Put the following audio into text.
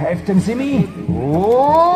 Heften Sie mich Oh!